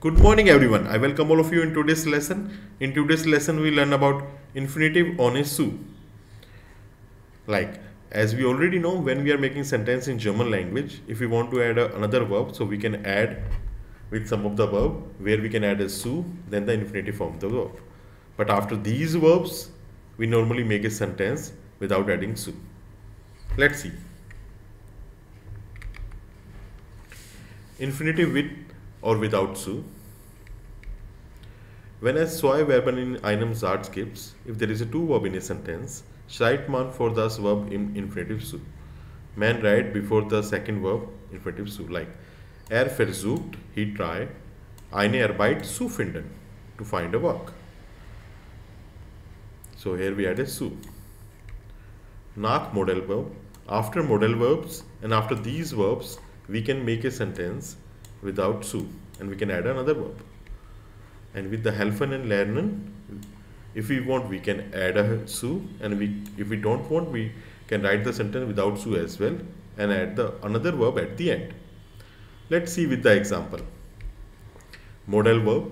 Good morning everyone. I welcome all of you in today's lesson. In today's lesson we learn about infinitive ohne zu. Like as we already know when we are making sentence in German language if we want to add a, another verb so we can add with some of the verb where we can add a zu then the infinitive form of the verb. But after these verbs we normally make a sentence without adding zu. Let's see. Infinitive with or without zu. When es zwei Verben in einem Satz gibt, if there is a two verb in a sentence, schreibt man for das Verb in Infinitive zu. Man write before the second verb Infinitive zu. Like, er versucht, he try, eine Arbeit zu finden, to find a work. So here we add a zu. Nach modal verb, after modal verbs and after these verbs, we can make a sentence without zu. And we can add another verb. And with the helfen and lernen if we want we can add a zu. And we if we don't want we can write the sentence without zu as well and add the another verb at the end. Let's see with the example. Modal verb.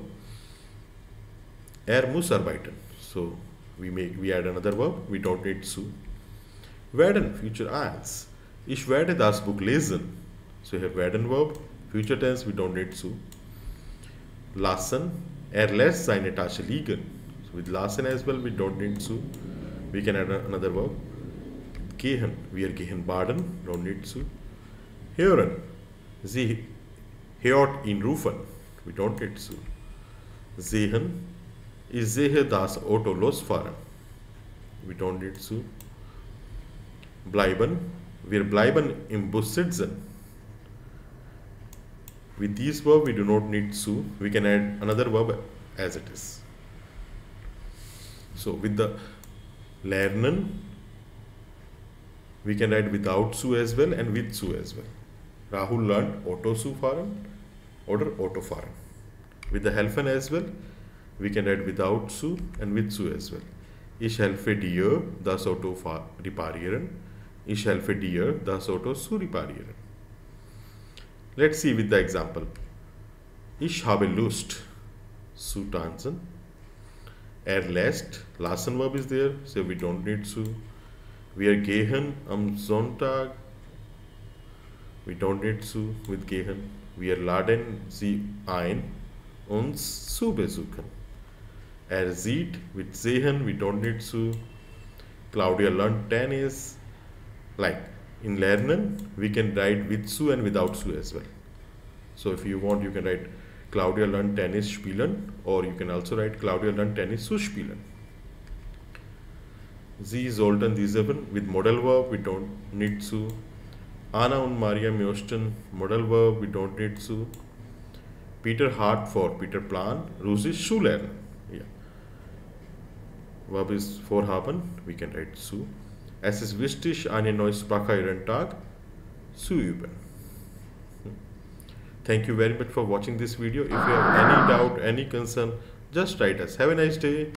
Er muss arbeiten so we make we add another verb. We don't need zu. Werden future eins ich werde das buch lesen so here werden verb future tense we don't need to. Lassen er lässt seine Tasche liegen. So with lassen as well we don't need to. We can add another verb. Gehen wir gehen baden don't need to. Hören sie hört ihn rufen we don't need to. Sehen ich sehe das Auto losfahren we don't need to. Bleiben wir bleiben im Bus sitzen with this verb we do not need zu. We can add another verb as it is. So with the lernen we can write without zu as well and with zu as well. Rahul learned auto zu fahren oder auto fahren with the helfen as well we can write without zu and with zu as well. Ich helfe dir das auto reparieren ich helfe dir das auto zu reparieren Let's see with the example. Ich habe Lust zu tanzen. Er lässt, lassen verb is there, so we don't need to. Wir gehen am Sonntag. We don't need to with gehen. Wir laden sie ein, uns zu besuchen. Er sieht with sehen, we don't need to. Claudia learned tennis. Like in lernen we can write with zu and without zu as well. So if you want you can write Claudia learned tennis spielen or you can also write Claudia learned tennis zu spielen. Sie sollten diese with modal verb we don't need to Anna und Maria möchten modal verb we don't need to Peter hat for Peter plan Russisch zu lernen. Yeah. Verb is vorhaben we can write zu Es ist wichtig, eine neue Sprache jeden Tag zu üben. Thank you very much for watching this video. If you have any doubt, any concern, just write us. Have a nice day.